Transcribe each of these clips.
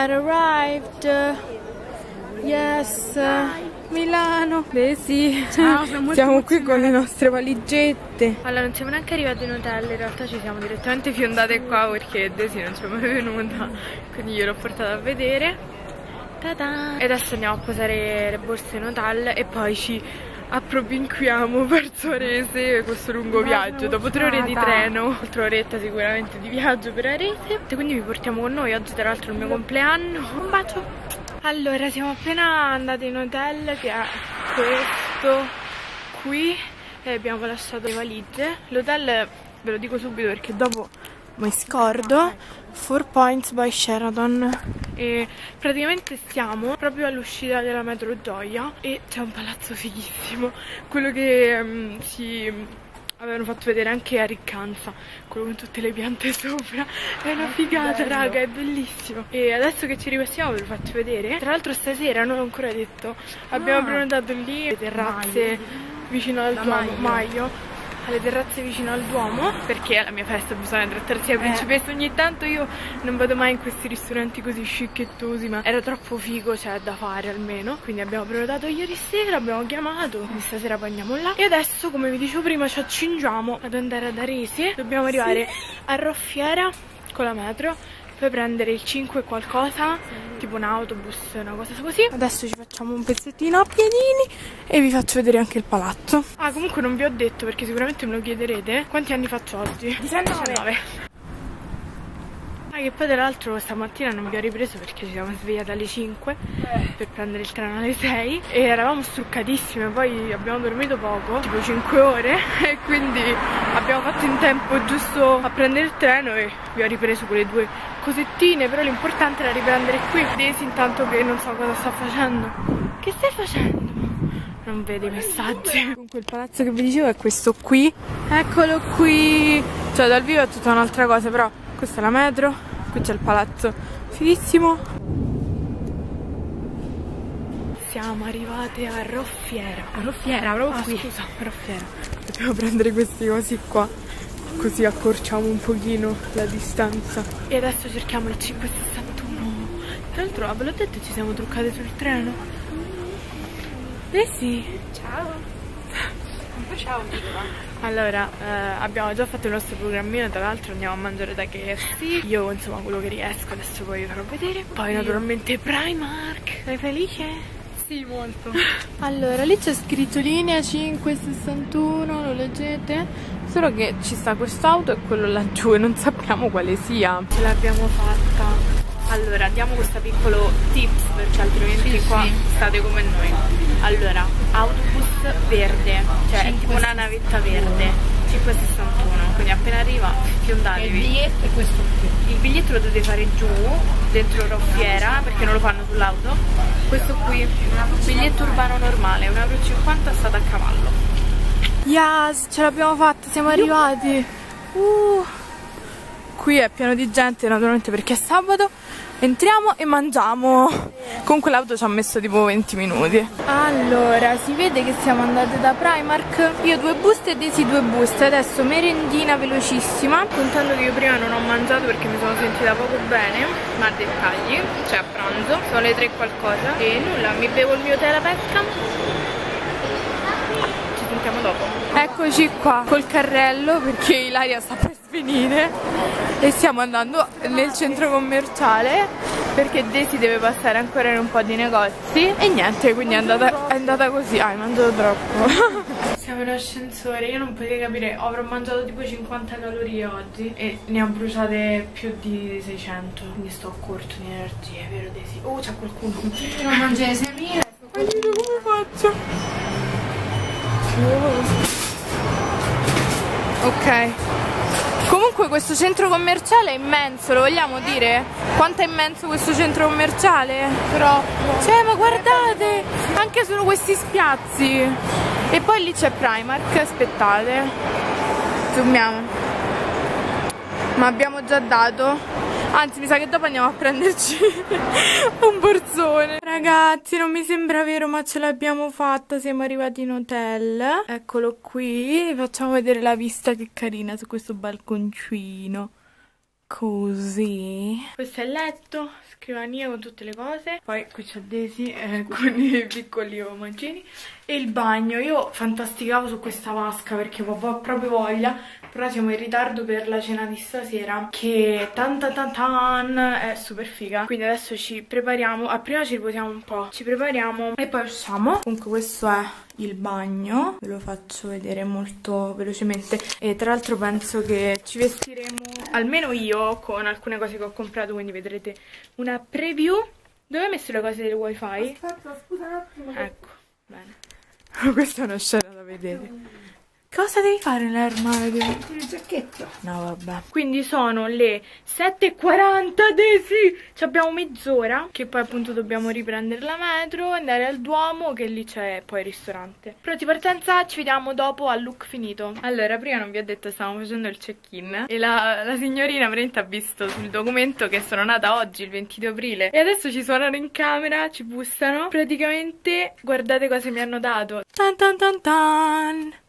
are arrived. Yes. Milano. Beh sì. Ciao, molto siamo qui con le nostre valigette. Allora, non siamo neanche arrivati in hotel, in realtà ci siamo direttamente fiondate qua perché Desi non ci è mai venuta, quindi gliel'ho portata a vedere. Ta-da! E adesso andiamo a posare le borse in hotel e poi ci appropinquiamo verso Arese questo lungo viaggio. Dopo tre ore di treno altra oretta sicuramente di viaggio per Arese quindi vi portiamo con noi oggi tra l'altro il mio compleanno. Un bacio. Allora siamo appena andati in hotel che è questo qui e abbiamo lasciato le valigie. L'hotel ve lo dico subito perché dopo mi scordo. Four Points by Sheraton e praticamente stiamo proprio all'uscita della metro Gioia e c'è un palazzo fighissimo. Quello che um, si avevano fatto vedere anche a Riccanza quello con tutte le piante sopra. È una figata raga è bellissimo. E adesso che ci ripassiamo ve lo faccio vedere. Tra l'altro stasera non l'ho ancora detto abbiamo ah. prenotato lì le terrazze vicino al Duomo Maio alle terrazze vicino al Duomo. Perché alla mia festa bisogna trattarsi la principessa. Eh. ogni tanto io non vado mai in questi ristoranti così scicchettosi ma era troppo figo cioè da fare almeno. Quindi abbiamo prenotato ieri sera abbiamo chiamato quindi stasera poi andiamo là. E adesso come vi dicevo prima ci accingiamo ad andare ad Arese. Dobbiamo arrivare sì. a Roffiera con la metro poi prendere il 5 qualcosa, tipo un autobus, una cosa così. Adesso ci facciamo un pezzettino a piedini e vi faccio vedere anche il palazzo. Ah, comunque non vi ho detto perché sicuramente me lo chiederete. Quanti anni faccio oggi? 19. 19 che poi tra l'altro stamattina non vi ho ripreso perché ci siamo svegliati alle 5 eh. per prendere il treno alle 6 e eravamo struccatissime, poi abbiamo dormito poco, tipo 5 ore e quindi abbiamo fatto in tempo giusto a prendere il treno e vi ho ripreso quelle due cosettine, però l'importante era riprendere qui. Desi intanto che non so cosa sta facendo. Che stai facendo? non vede i messaggi. Comunque il palazzo che vi dicevo è questo qui. Eccolo qui. Cioè dal vivo è tutta un'altra cosa, però questa è la metro, qui c'è il palazzo fighissimo. Siamo arrivate a Roffiera. A Roffiera, proprio ah, qui. scusa, Roffiera. Dobbiamo prendere questi cosi qua. Così accorciamo un pochino la distanza. E adesso cerchiamo il 561. Tra l'altro, ah, ve l'ho detto, ci siamo truccate sul treno. Eh sì. Ciao. Ciao Allora, eh, abbiamo già fatto il nostro programmino, tra l'altro andiamo a mangiare da KFC. Io insomma quello che riesco, adesso poi vi farò vedere. Poi naturalmente Primark. Sei felice? Sì, molto. Allora, lì c'è scritto linea 561, lo leggete? Solo che ci sta quest'auto e quello laggiù e non sappiamo quale sia. Ce l'abbiamo fatta. Allora, diamo questo piccolo tips perché altrimenti sì, qua sì. state come noi. Allora, autobus verde, cioè 5, è tipo una navetta verde, 5,61, quindi appena arriva fiondatevi. Il biglietto è questo qui. Il biglietto lo dovete fare giù, dentro Roffiera, perché non lo fanno sull'auto. Questo qui, biglietto urbano normale, 1,50 euro state a cavallo. Yes, ce l'abbiamo fatta, siamo arrivati. Uh qui è pieno di gente naturalmente perché è sabato entriamo e mangiamo. Comunque l'auto ci ha messo tipo 20 minuti. Allora si vede che siamo andate da Primark. Io due buste e Desi due buste. Adesso merendina velocissima. Contando che io prima non ho mangiato perché mi sono sentita poco bene. Ma dettagli cioè a pranzo. Sono le tre qualcosa. E nulla mi bevo il mio tè alla pesca. Ci sentiamo dopo. Eccoci qua col carrello perché Ilaria sta per finire e stiamo andando nel centro commerciale perché Daisy deve passare ancora in un po' di negozi e niente quindi è andata, è andata così. Ah hai mangiato troppo. Siamo in ascensore io non potete capire avrò mangiato tipo 50 calorie oggi e ne ho bruciate più di 600 quindi sto corto di energie vero Daisy? oh c'è qualcuno. Non mangiare 6.000 come faccio? ok Comunque questo centro commerciale è immenso, lo vogliamo dire? Quanto è immenso questo centro commerciale? Troppo. Cioè, ma guardate, anche solo questi spiazzi. E poi lì c'è Primark, aspettate. Zoomiamo. Ma abbiamo già dato Anzi, mi sa che dopo andiamo a prenderci un borsone. Ragazzi, non mi sembra vero, ma ce l'abbiamo fatta. Siamo arrivati in hotel. Eccolo qui. Facciamo vedere la vista che carina su questo balconcino. Così. Questo è il letto, scrivania con tutte le cose. Poi qui c'è Daisy eh, con i piccoli omaggini. E il bagno. Io fantasticavo su questa vasca perché ho proprio voglia. Però siamo in ritardo per la cena di stasera che tan tan tan è super figa. Quindi adesso ci prepariamo. Ah, prima ci riposiamo un po'. Ci prepariamo e poi usciamo. Comunque questo è il bagno ve lo faccio vedere molto velocemente e tra l'altro penso che ci vestiremo almeno io con alcune cose che ho comprato quindi vedrete una preview. Dove hai messo le cose del wifi? aspetta scusa un attimo ecco bene. Questa è una scena da vedere Cosa devi fare nell'armadio? il giacchetto. No vabbè. Quindi sono le 7.40 Desi! Ci abbiamo mezz'ora Che poi appunto dobbiamo riprendere la metro Andare al Duomo Che lì c'è poi il ristorante. Pronti partenza? Ci vediamo dopo al look finito. Allora prima non vi ho detto Stavamo facendo il check-in E la, la signorina veramente ha visto sul documento Che sono nata oggi il 22 aprile. E adesso ci suonano in camera Ci bussano. Praticamente guardate cosa mi hanno dato. Tan tan tan tan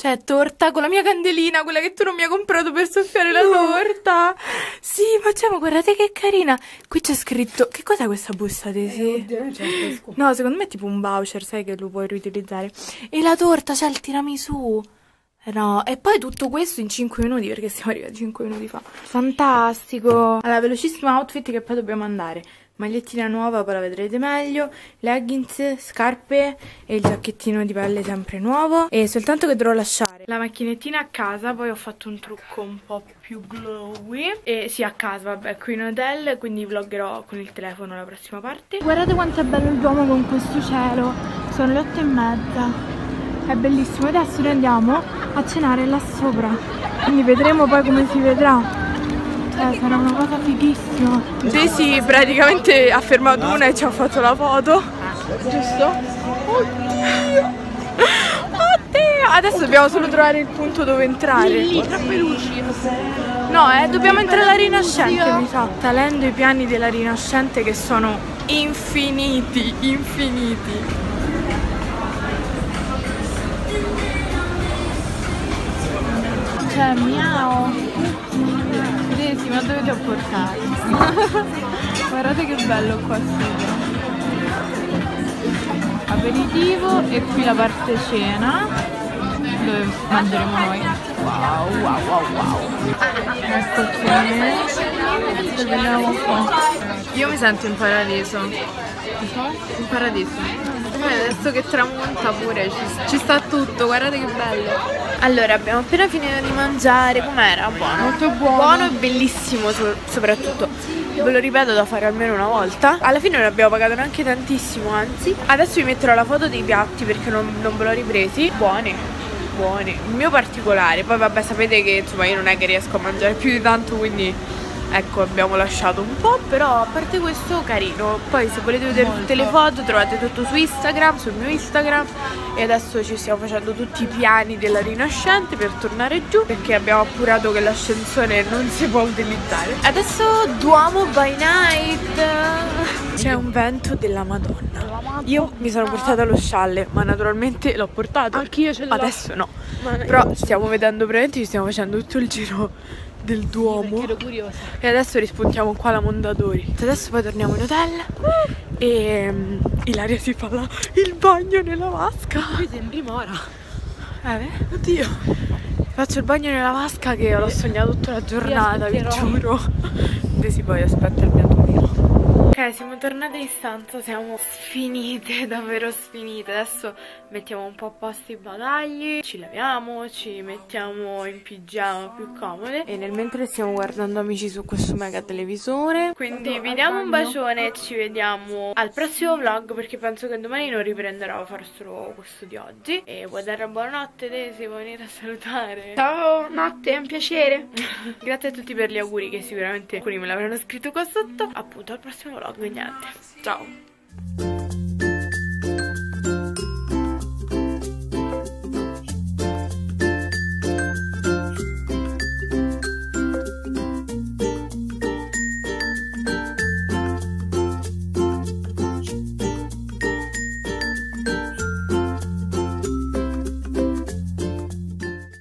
cioè, torta con la mia candelina, quella che tu non mi hai comprato per soffiare la torta. Sì, facciamo, guardate che carina. Qui c'è scritto... Che cos'è questa busta, Desi? Eh, no, secondo me è tipo un voucher, sai che lo puoi riutilizzare. E la torta, c'è il tiramisù. Eh, no, e poi tutto questo in 5 minuti, perché siamo arrivati 5 minuti fa. Fantastico. Allora, velocissimo outfit che poi dobbiamo andare magliettina nuova, poi la vedrete meglio, leggings, scarpe e il giacchettino di pelle sempre nuovo. E soltanto che dovrò lasciare la macchinettina a casa, poi ho fatto un trucco un po' più glowy. E sì a casa, vabbè, qui in hotel, quindi vloggerò con il telefono la prossima parte. Guardate quanto è bello il Duomo con questo cielo, sono le otto e mezza, è bellissimo, adesso noi andiamo a cenare là sopra, quindi vedremo poi come si vedrà. Eh, sarà una cosa fighissima. Daisy praticamente ha fermato una e ci ha fatto la foto. Giusto? Oddio! Oddio! Adesso dobbiamo solo trovare il punto dove entrare. Lì, troppe luci. No, eh, dobbiamo entrare alla Rinascente, mi sa. Talendo i piani della Rinascente che sono infiniti, infiniti. Cioè, miau ma dove ti ho portato? Guardate che bello qua sopra. Aperitivo e qui la parte cena dove mangeremo noi. Wow, wow, wow, wow. Vediamo qua. Io mi sento in paradiso. In paradiso. Poi adesso che tramonta pure ci, ci, sta tutto, guardate che bello. Allora, abbiamo appena finito di mangiare, com'era? Buono. Molto buono. Buono e bellissimo soprattutto. Ve lo ripeto da fare almeno una volta. Alla fine non abbiamo pagato neanche tantissimo, anzi. Adesso vi metterò la foto dei piatti perché non, non ve l'ho ripresi. Buoni buoni. Il mio particolare, poi vabbè sapete che insomma io non è che riesco a mangiare più di tanto, quindi ecco abbiamo lasciato un po' però a parte questo carino. Poi se volete vedere Molto. tutte le foto trovate tutto su Instagram sul mio Instagram. E adesso ci stiamo facendo tutti i piani della rinascente per tornare giù perché abbiamo appurato che l'ascensore non si può utilizzare. Adesso Duomo by night. C'è un vento della Madonna. Io mi sono portata lo scialle ma naturalmente l'ho portato. Anch'io ce l'ho. Adesso no. Però stiamo vedendo praticamente ci stiamo facendo tutto il giro del Duomo. Ero curiosa. E adesso rispuntiamo qua la Mondadori. Adesso poi torniamo in hotel e um, Ilaria si fa la, il bagno nella vasca. Mi sembri Mora. Eh, oddio. Faccio il bagno nella vasca che l'ho sognato tutta la giornata, vi giuro. Desi poi aspetta il mio turno. Ok, siamo tornate in stanza, siamo sfinite, davvero sfinite. Adesso mettiamo un po' a posto i bagagli, ci laviamo, ci mettiamo in pigiama più comode. E nel mentre stiamo guardando amici su questo mega televisore. Quindi vi diamo un bacione e ci vediamo al prossimo vlog perché penso che domani non riprenderò a fare solo questo di oggi. E vuoi dare buonanotte Desi, vuoi venire a salutare? Ciao, notte, è un piacere. Grazie a tutti per gli auguri che sicuramente alcuni me l'avranno scritto qua sotto. Appunto al prossimo vlog, niente. Ciao.